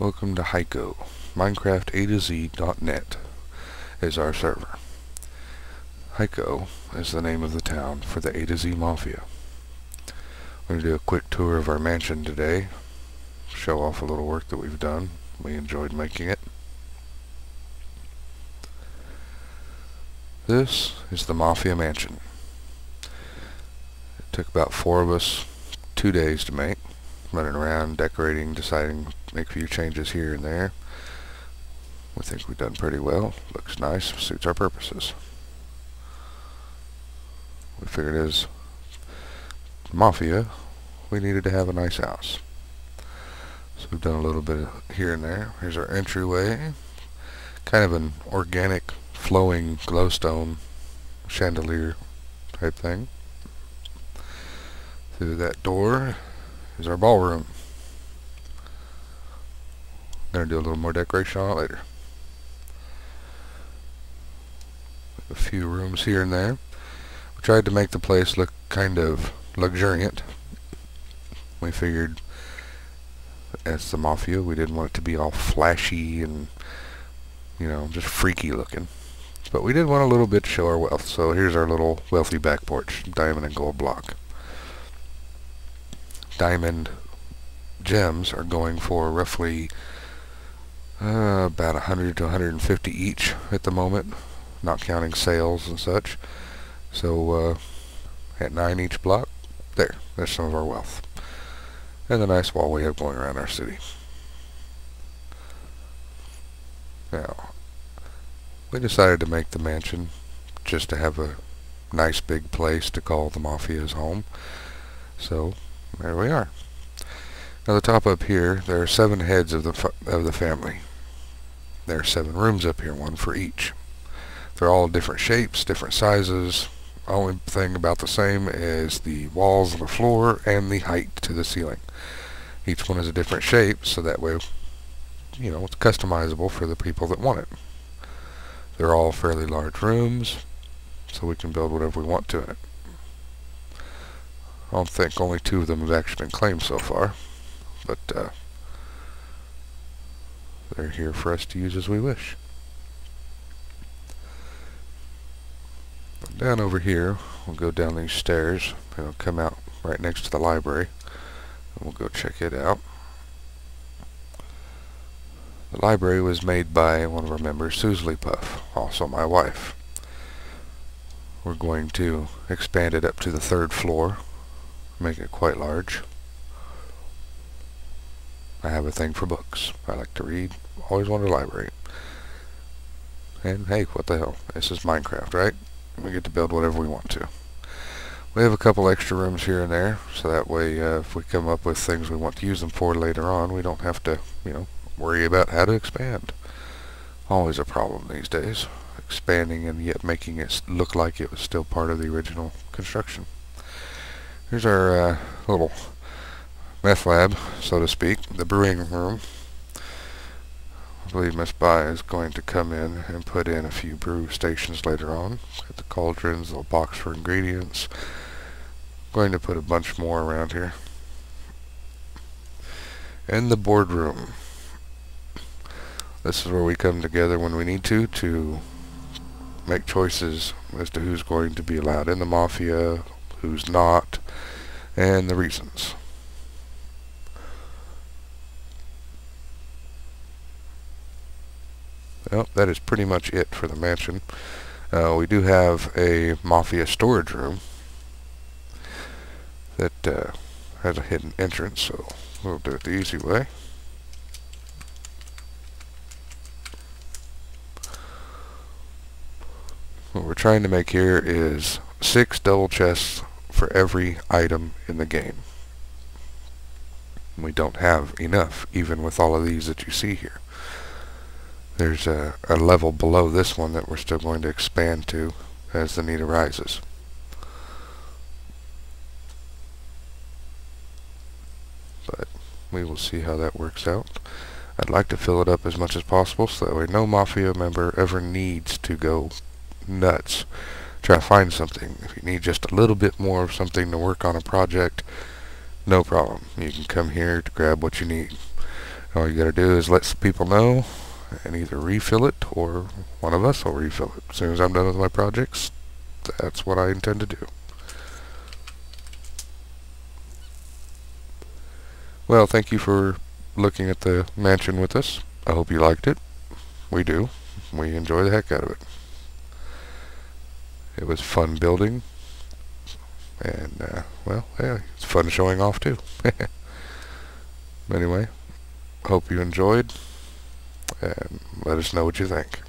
Welcome to Hyco. Minecraft A to Z.net is our server. Hyco is the name of the town for the A to Z Mafia. We're going to do a quick tour of our mansion today, show off a little work that we've done. We enjoyed making it. This is the Mafia Mansion. It took about four of us two days to make running around, decorating, deciding, make a few changes here and there. We think we've done pretty well. Looks nice, suits our purposes. We figured as Mafia, we needed to have a nice house. So we've done a little bit here and there. Here's our entryway. Kind of an organic, flowing glowstone chandelier type thing. Through that door is our ballroom. I'm Gonna do a little more decoration on it later. A few rooms here and there. We tried to make the place look kind of luxuriant. We figured as the Mafia we didn't want it to be all flashy and you know just freaky looking. But we did want a little bit to show our wealth. So here's our little wealthy back porch, diamond and gold block diamond gems are going for roughly uh, about 100 to 150 each at the moment, not counting sales and such. So uh, at 9 each block, there, there's some of our wealth. And the nice wall we have going around our city. Now, we decided to make the mansion just to have a nice big place to call the Mafia's home. So there we are. Now the top up here, there are seven heads of the of the family. There are seven rooms up here, one for each. They're all different shapes, different sizes. Only thing about the same is the walls and the floor and the height to the ceiling. Each one is a different shape, so that way, you know, it's customizable for the people that want it. They're all fairly large rooms, so we can build whatever we want to in it. I don't think only two of them have actually been claimed so far, but uh, they're here for us to use as we wish. Down over here, we'll go down these stairs, and it'll come out right next to the library, and we'll go check it out. The library was made by one of our members, Susley Puff, also my wife. We're going to expand it up to the third floor make it quite large. I have a thing for books. I like to read. Always wanted a library. And hey, what the hell? This is Minecraft, right? We get to build whatever we want to. We have a couple extra rooms here and there, so that way uh, if we come up with things we want to use them for later on, we don't have to, you know, worry about how to expand. Always a problem these days. Expanding and yet making it look like it was still part of the original construction. Here's our uh, little meth lab, so to speak, the brewing room. I believe Miss Bai is going to come in and put in a few brew stations later on. Got the cauldrons, the box for ingredients. Going to put a bunch more around here. And the boardroom. This is where we come together when we need to to make choices as to who's going to be allowed in the Mafia, who's not, and the reasons. Well, that is pretty much it for the mansion. Uh, we do have a Mafia storage room that uh, has a hidden entrance, so we'll do it the easy way. What we're trying to make here is six double chests for every item in the game. We don't have enough, even with all of these that you see here. There's a, a level below this one that we're still going to expand to as the need arises. But we will see how that works out. I'd like to fill it up as much as possible so that way no Mafia member ever needs to go nuts try to find something. If you need just a little bit more of something to work on a project, no problem. You can come here to grab what you need. All you gotta do is let people know and either refill it or one of us will refill it. As soon as I'm done with my projects, that's what I intend to do. Well, thank you for looking at the mansion with us. I hope you liked it. We do. We enjoy the heck out of it. It was fun building. And, uh, well, yeah, it's fun showing off too. anyway, hope you enjoyed. And let us know what you think.